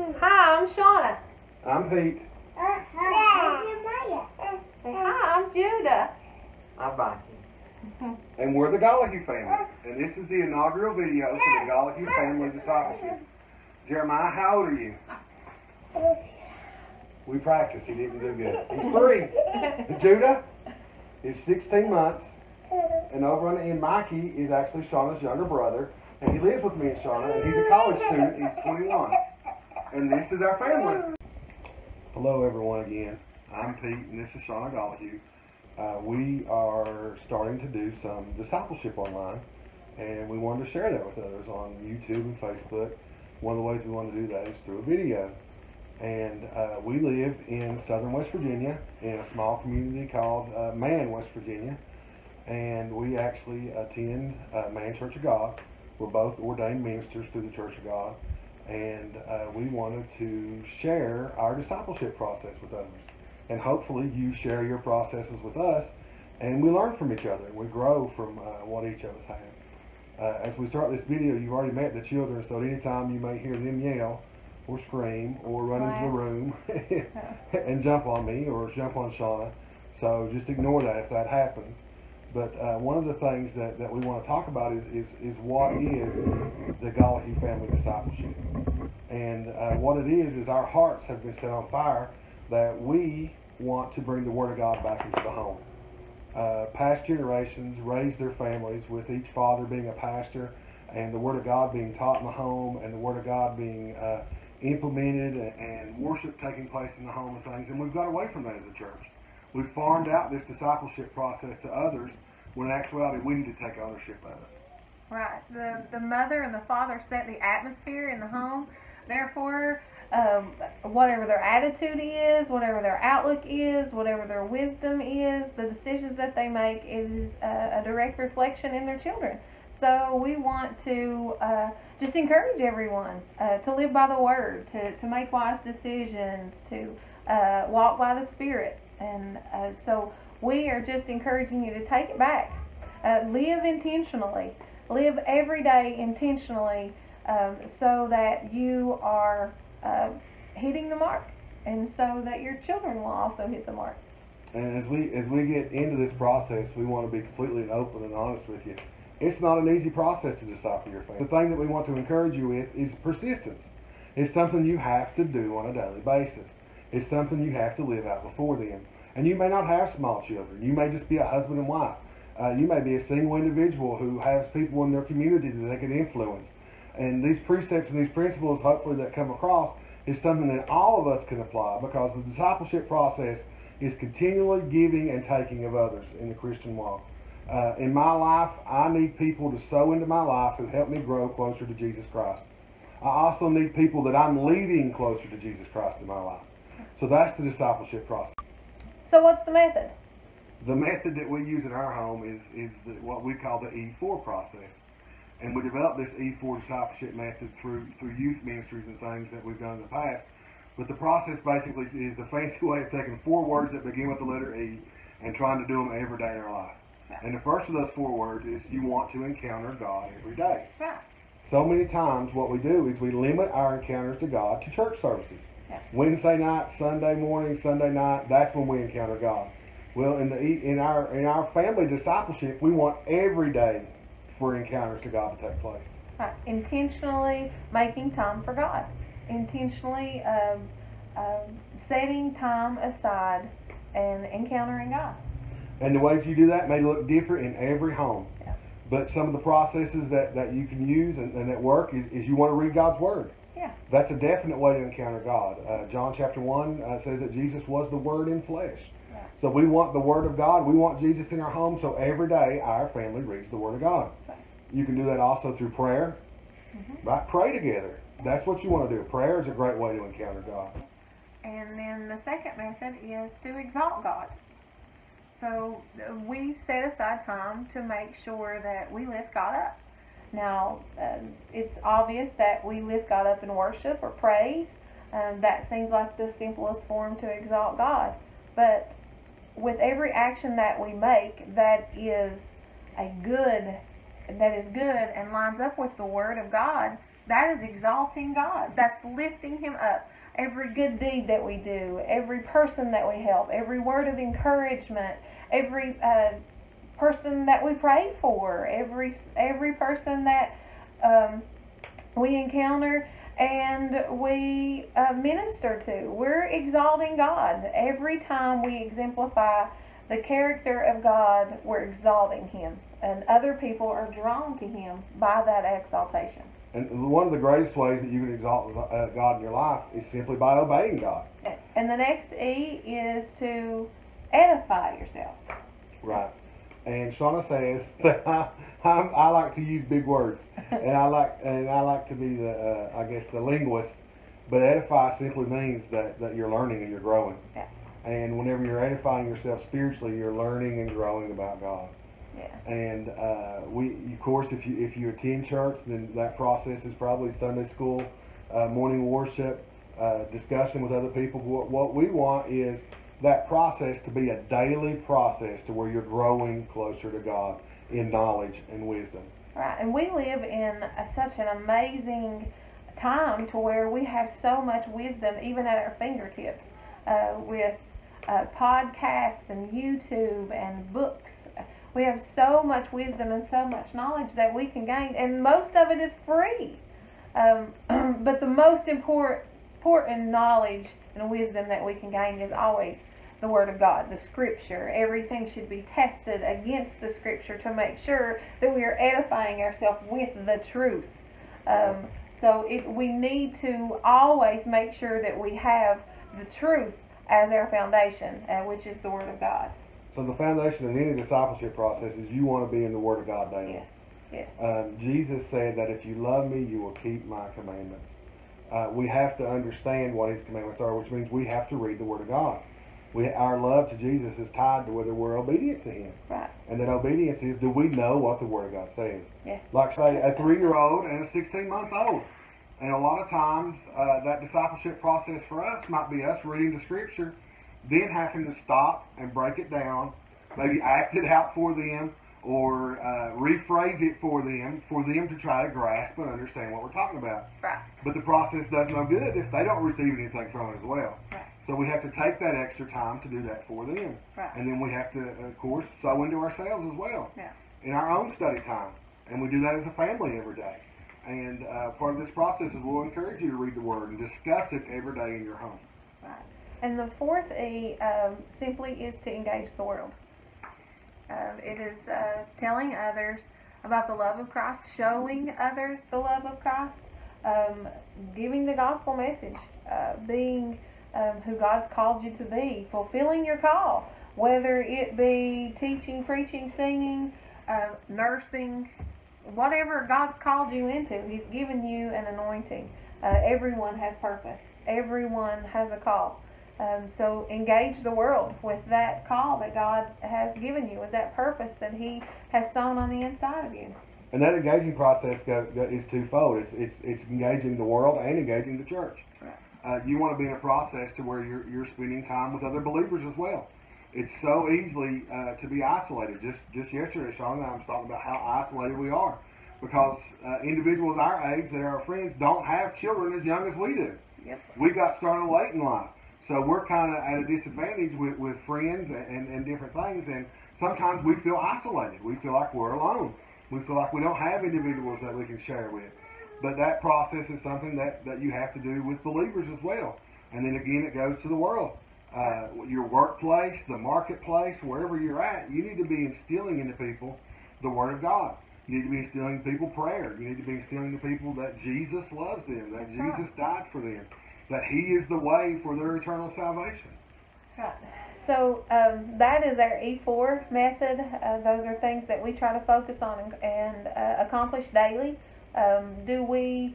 Hi, I'm Shauna. I'm Pete. Say hi, I'm Judah. I'm Viking. And we're the Gollihue family. And this is the inaugural video for the Gollihue family discipleship. Jeremiah, how old are you? We practiced. He didn't do good. He's three. Judah is 16 months. And over on the end, Mikey is actually Shauna's younger brother. And he lives with me and Shauna. And he's a college student. He's 21. And this is our family. Hello, everyone, again. I'm Pete, and this is Shauna Gollihue. Uh, we are starting to do some discipleship online, and we wanted to share that with others on YouTube and Facebook. One of the ways we want to do that is through a video. And uh, we live in southern West Virginia in a small community called uh, Man, West Virginia. And we actually attend uh, Man Church of God. We're both ordained ministers through the Church of God. And uh, we wanted to share our discipleship process with others. And hopefully you share your processes with us and we learn from each other. We grow from uh, what each of us have. Uh, as we start this video you've already met the children so anytime you may hear them yell or scream or run into the room and jump on me or jump on Shauna. So just ignore that if that happens but uh, one of the things that, that we want to talk about is, is, is what is the Gollihue family discipleship and uh, what it is is our hearts have been set on fire that we want to bring the Word of God back into the home. Uh, past generations raised their families with each father being a pastor and the Word of God being taught in the home and the Word of God being uh, implemented and worship taking place in the home and things. And we've got away from that as a church. We've farmed out this discipleship process to others when in actuality we need to take ownership of it. Right. The the mother and the father set the atmosphere in the home. Therefore, um, whatever their attitude is, whatever their outlook is, whatever their wisdom is, the decisions that they make is a, a direct reflection in their children. So we want to uh, just encourage everyone uh, to live by the word, to, to make wise decisions, to uh, walk by the Spirit. And uh, so we are just encouraging you to take it back. Uh, live intentionally. Live every day intentionally um, so that you are uh, hitting the mark, and so that your children will also hit the mark. And as we as we get into this process, we want to be completely open and honest with you. It's not an easy process to disciple your family. The thing that we want to encourage you with is persistence. It's something you have to do on a daily basis. It's something you have to live out before them. And you may not have small children. You may just be a husband and wife. Uh, you may be a single individual who has people in their community that they can influence. And these precepts and these principles, hopefully, that come across is something that all of us can apply because the discipleship process is continually giving and taking of others in the Christian walk. Uh, in my life, I need people to sow into my life who help me grow closer to Jesus Christ. I also need people that I'm leading closer to Jesus Christ in my life. So that's the discipleship process. So, what's the method? The method that we use in our home is, is the, what we call the E4 process. And we developed this E4 discipleship method through, through youth ministries and things that we've done in the past. But the process basically is a fancy way of taking four words that begin with the letter E and trying to do them every day in our life. And the first of those four words is you want to encounter God every day. Right. So many times what we do is we limit our encounters to God to church services. Wednesday night, Sunday morning, Sunday night, that's when we encounter God. Well, in the in our in our family discipleship, we want every day for encounters to God to take place. Right. Intentionally making time for God. Intentionally um, um, setting time aside and encountering God. And the ways you do that may look different in every home. Yeah. But some of the processes that, that you can use and, and that work is, is you want to read God's Word. Yeah. That's a definite way to encounter God. Uh, John chapter 1 uh, says that Jesus was the Word in flesh. Yeah. So we want the Word of God. We want Jesus in our home. So every day our family reads the Word of God. Right. You can do that also through prayer. Right? Pray together. That's what you want to do. Prayer is a great way to encounter God. And then the second method is to exalt God. So uh, we set aside time to make sure that we lift God up. Now, um, it's obvious that we lift God up in worship or praise. Um, that seems like the simplest form to exalt God. But with every action that we make, that is a good that is good and lines up with the Word of God, that is exalting God. That's lifting Him up. Every good deed that we do, every person that we help, every word of encouragement, every uh, person that we pray for, every every person that um, we encounter and we uh, minister to. We're exalting God. Every time we exemplify the character of God, we're exalting Him. And other people are drawn to Him by that exaltation. And one of the greatest ways that you can exalt uh, God in your life is simply by obeying God. And the next E is to edify yourself. Right. And Shauna says that I, I'm, I like to use big words, and I like and I like to be the uh, I guess the linguist. But edify simply means that, that you're learning and you're growing. Yeah. And whenever you're edifying yourself spiritually, you're learning and growing about God. Yeah. And uh, we, of course, if you if you attend church, then that process is probably Sunday school, uh, morning worship, uh, discussion with other people. What, what we want is that process to be a daily process to where you're growing closer to God in knowledge and wisdom. Right, and we live in a, such an amazing time to where we have so much wisdom even at our fingertips uh, with uh, podcasts and YouTube and books. We have so much wisdom and so much knowledge that we can gain, and most of it is free. Um, but the most important important knowledge and wisdom that we can gain is always the Word of God, the Scripture. Everything should be tested against the Scripture to make sure that we are edifying ourselves with the truth. Um, so it, we need to always make sure that we have the truth as our foundation, uh, which is the Word of God. So the foundation of any discipleship process is you want to be in the Word of God daily. Yes. Yes. Um, Jesus said that if you love me, you will keep my commandments uh, we have to understand what His commandments are, which means we have to read the Word of God. We, our love to Jesus is tied to whether we're obedient to Him. Right. And that obedience is, do we know what the Word of God says? Yes. Like, say, a three-year-old and a 16-month-old. And a lot of times, uh, that discipleship process for us might be us reading the Scripture, then having to stop and break it down, maybe act it out for them, or uh, rephrase it for them, for them to try to grasp and understand what we're talking about. Right. But the process does no good if they don't receive anything from it as well. Right. So we have to take that extra time to do that for them. Right. And then we have to, of course, sow into ourselves as well Yeah. in our own study time. And we do that as a family every day. And uh, part of this process is we'll encourage you to read the Word and discuss it every day in your home. Right. And the fourth E um, simply is to engage the world. Um, it is uh, telling others about the love of Christ, showing others the love of Christ, um, giving the gospel message, uh, being um, who God's called you to be, fulfilling your call, whether it be teaching, preaching, singing, uh, nursing, whatever God's called you into. He's given you an anointing. Uh, everyone has purpose. Everyone has a call. Um, so engage the world with that call that God has given you, with that purpose that He has sown on the inside of you. And that engaging process go, go, is twofold. It's, it's, it's engaging the world and engaging the church. Right. Uh, you want to be in a process to where you're, you're spending time with other believers as well. It's so easily uh, to be isolated. Just just yesterday, Shauna and I was talking about how isolated we are because uh, individuals our age that are our friends don't have children as young as we do. Yep. We got started late in life. So we're kind of at a disadvantage with, with friends and, and, and different things. And sometimes we feel isolated. We feel like we're alone. We feel like we don't have individuals that we can share with. But that process is something that, that you have to do with believers as well. And then again, it goes to the world. Uh, your workplace, the marketplace, wherever you're at, you need to be instilling into people the Word of God. You need to be instilling people prayer. You need to be instilling into people that Jesus loves them, that Jesus died for them, that He is the way for their eternal salvation. That's right. So um, that is our E4 method. Uh, those are things that we try to focus on and, and uh, accomplish daily. Um, do we,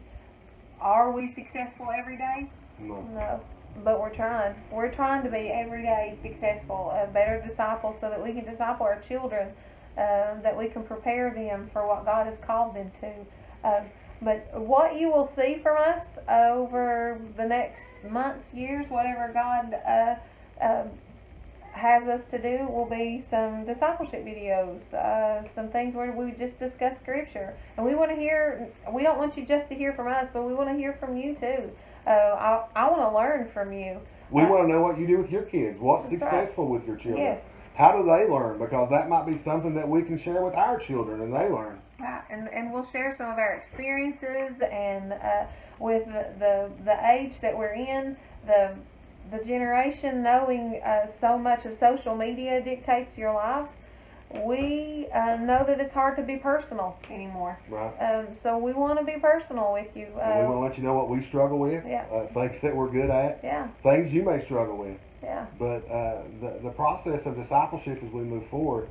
are we successful every day? No. No, but we're trying. We're trying to be every day successful, a better disciple, so that we can disciple our children, uh, that we can prepare them for what God has called them to. But what you will see from us over the next months, years, whatever God uh, um, has us to do will be some discipleship videos, uh, some things where we just discuss scripture, and we want to hear. We don't want you just to hear from us, but we want to hear from you too. Uh, I I want to learn from you. We want to know what you do with your kids. What's That's right. successful with your children? Yes. How do they learn? Because that might be something that we can share with our children and they learn. Right, and, and we'll share some of our experiences and uh, with the, the the age that we're in, the the generation knowing uh, so much of social media dictates your lives. We uh, know that it's hard to be personal anymore. Right. Um, so we want to be personal with you. And we Uh, want to let you know what we struggle with, Yeah. uh, things that we're good at, yeah, things you may struggle with. yeah, But uh, the, the process of discipleship as we move forward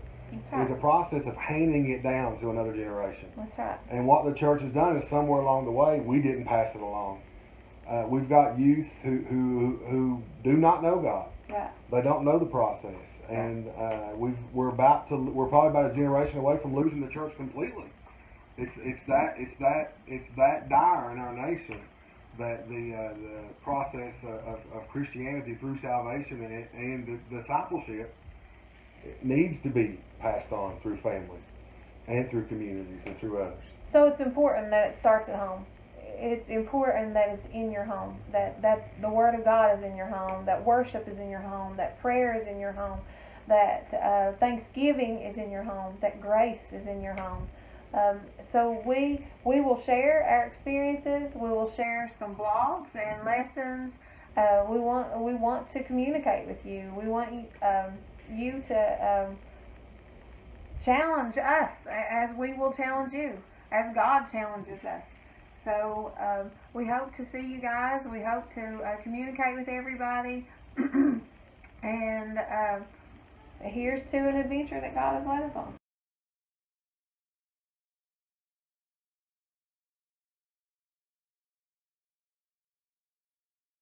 that's is a process of handing it down to another generation. That's right. And what the church has done is somewhere along the way, we didn't pass it along. Uh, we've got youth who, who, who do not know God. Right. They don't know the process. And uh, we've, we're about to, we're probably about a generation away from losing the church completely. It's, it's that, it's that, it's that dire in our nation that the, uh, the process of, of Christianity through salvation and, and the discipleship needs to be passed on through families and through communities and through others. So it's important that it starts at home. It's important that it's in your home. That that the word of God is in your home. That worship is in your home. That prayer is in your home. That uh, thanksgiving is in your home. That grace is in your home. Um, so we we will share our experiences. We will share some blogs and lessons. Uh, we want we want to communicate with you. We want you, um, you to um, challenge us as we will challenge you, as God challenges us. So um, we hope to see you guys. We hope to uh, communicate with everybody. and uh, here's to an adventure that God has led us on.